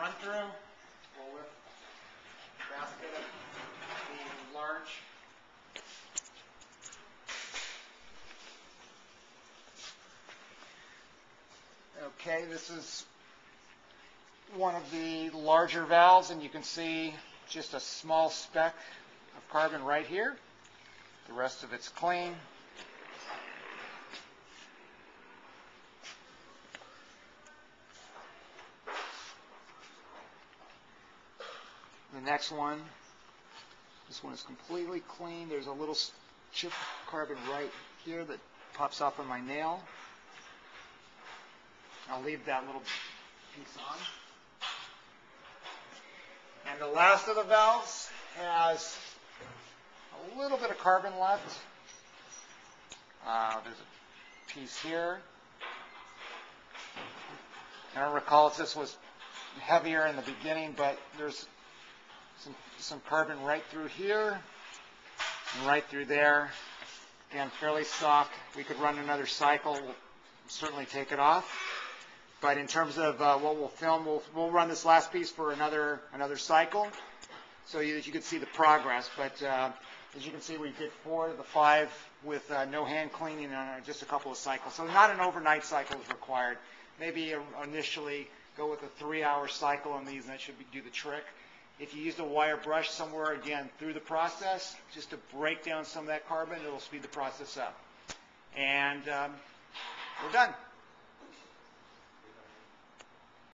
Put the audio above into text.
run through will the basket up being large. Okay, this is one of the larger valves, and you can see just a small speck of carbon right here. The rest of it's clean. The next one, this one is completely clean. There's a little chip carbon right here that pops off on my nail. I'll leave that little piece on. And the last of the valves has a little bit of carbon left. Uh, there's a piece here. I don't recall if this was heavier in the beginning, but there's some, some carbon right through here and right through there. Again, fairly soft. We could run another cycle, we'll certainly take it off. But in terms of uh, what we'll film, we'll, we'll run this last piece for another, another cycle so you, you can see the progress. But uh, as you can see, we did four of the five with uh, no hand cleaning and uh, just a couple of cycles. So not an overnight cycle is required. Maybe uh, initially go with a three-hour cycle on these, and that should be, do the trick. If you used a wire brush somewhere, again, through the process, just to break down some of that carbon, it'll speed the process up. And um, we're done.